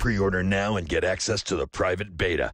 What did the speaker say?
Pre-order now and get access to the private beta.